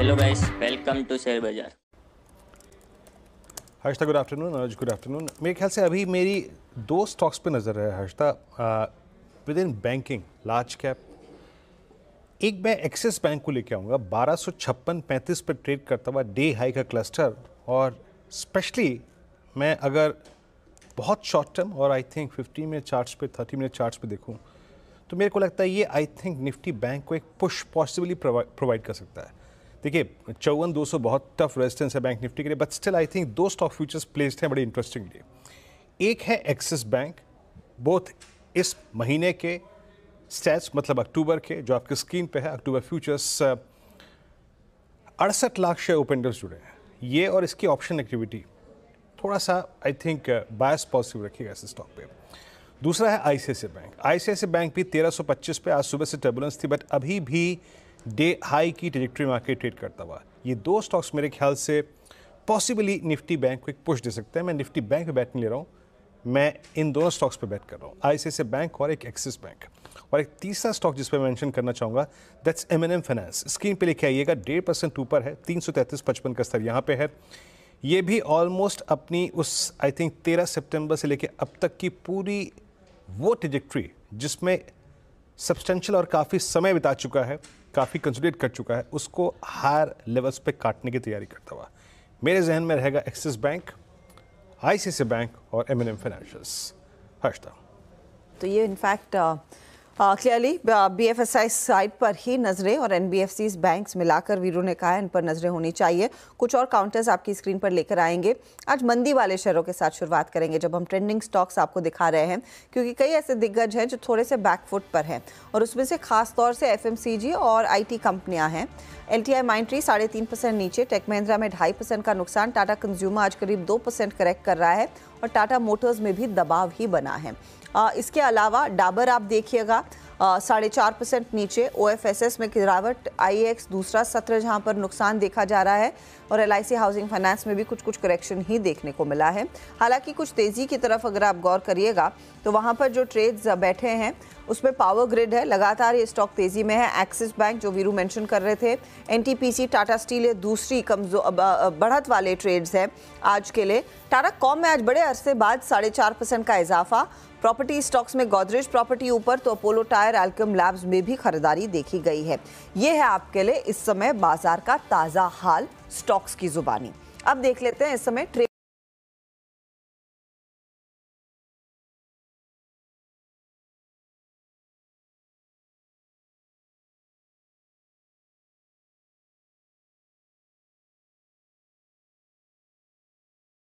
Hello guys welcome to share बाज़ार Harshta good afternoon Anuj good afternoon मेरे ख्याल से अभी मेरी दो स्टॉक्स पे नज़र है, Harshta. Within banking large cap एक मैं एक्सिस बैंक को लेके आऊँगा, बारह सौ छप्पन पैंतीस पर ट्रेड करता हुआ डे हाई का क्लस्टर और स्पेशली मैं अगर बहुत शॉर्ट टर्म और आई थिंक 15 मिनट चार्ट्स पे 30 मिनट चार्ट्स पे देखूँ तो मेरे को लगता है ये आई थिंक निफ्टी बैंक को एक पुश पॉसिबली प्रोवाइड कर सकता है। देखिए, चौवन दो सौ बहुत टफ रेजिस्टेंस है बैंक निफ्टी के लिए बट स्टिल आई थिंक दो स्टॉक फ्यूचर्स प्लेस्ड हैं बड़े इंटरेस्टिंगली एक है एक्सिस बैंक बोथ इस महीने के स्टैट्स मतलब अक्टूबर के, जो आपके स्क्रीन पे है, अक्टूबर फ्यूचर्स अड़सठ लाख शेयर ओपेंडर्स जुड़े हैं। ये और इसकी ऑप्शन एक्टिविटी थोड़ा सा आई थिंक बायस पॉजिटिव रखिएगा इस स्टॉक पे। दूसरा है आईसीआईसी बैंक आईसीआईसी बैंक भी 1325 पे आज सुबह से टर्बुलेंस थी बट अभी भी डे हाई की ट्रिजेक्ट्री मार्केट ट्रेड करता हुआ। ये दो स्टॉक्स मेरे ख्याल से पॉसिबली निफ्टी बैंक को एक पुश दे सकते हैं। मैं निफ्टी बैंक पे बैठ नहीं ले रहा हूँ। मैं इन दोनों स्टॉक्स पे बैट कर रहा हूँ। आई बैंक और एक एक्सिस बैंक। और एक तीसरा स्टॉक जिस पर मेंशन करना चाहूँगा that's M N M finance screen पे लेके आइएगा, डेढ़ परसेंट ऊपर है, तीन सौ तैंतीस पचपन का स्तर यहाँ पे है। ये भी ऑलमोस्ट अपनी उस आई थिंक तेरह सितंबर से लेके अब तक की पूरी वो ट्रिजेक्ट्री जिसमें सब्सटेंशियल और काफ़ी समय बिता चुका है, काफ़ी कंसोलिडेट कर चुका है, उसको हायर लेवल्स पे काटने की तैयारी करता हुआ। मेरे जहन में रहेगा एक्सिस बैंक आईसीसी बैंक और M N M financials Harshta तो ये in fact clearly B F S I side पर ही नज़रें और N B F C banks मिलाकर वीरों ने कहा इन पर नज़रें होनी चाहिए। कुछ और काउंटर्स आपकी स्क्रीन पर लेकर आएँगे। आज मंदी वाले शहरों के साथ शुरुआत करेंगे, जब हम ट्रेंडिंग स्टॉक्स आपको दिखा रहे हैं, क्योंकि कई ऐसे दिग्गज हैं जो थोड़े से बैकफुट पर हैं। और उसमें से खास तौर से एफ़ एम सी जी और आई टी कंपनियाँ हैं। एल टी आई माइंट्री साढ़े तीन परसेंट नीचे टेक महिंद्रा में ढाई परसेंट का नुकसान टाटा कंज्यूमर आज करीब दो परसेंट करेक्ट कर रहा है। और टाटा मोटर्स में भी दबाव ही बना है। इसके अलावा डाबर आप देखिएगा साढ़े चार परसेंट नीचे ओएफएसएस में गिरावट आई दूसरा सत्र जहाँ पर नुकसान देखा जा रहा है और एलआईसी हाउसिंग फाइनेंस में भी कुछ कुछ करेक्शन ही देखने को मिला है। हालाँकि कुछ तेज़ी की तरफ़ अगर आप गौर करिएगा तो वहाँ पर जो ट्रेड्स बैठे हैं, उसमें पावर ग्रिड है, लगातार ये स्टॉक तेज़ी में है। एक्सिस बैंक जो वीरू मेंशन कर रहे थे एनटीपीसी टाटा स्टील ये दूसरी कमज़ोर बढ़त वाले ट्रेड्स हैं आज के लिए। टाटा कॉम में आज बड़े अरसे बाद साढ़े चार परसेंट का इजाफा प्रॉपर्टी स्टॉक्स में गोदरेज प्रॉपर्टी ऊपर तो अपोलो टायर एल्कम लैब्स में भी खरीदारी देखी गई है। ये है आपके लिए इस समय बाज़ार का ताज़ा हाल स्टॉक्स की जुबानी। अब देख लेते हैं इस समय ट्रेड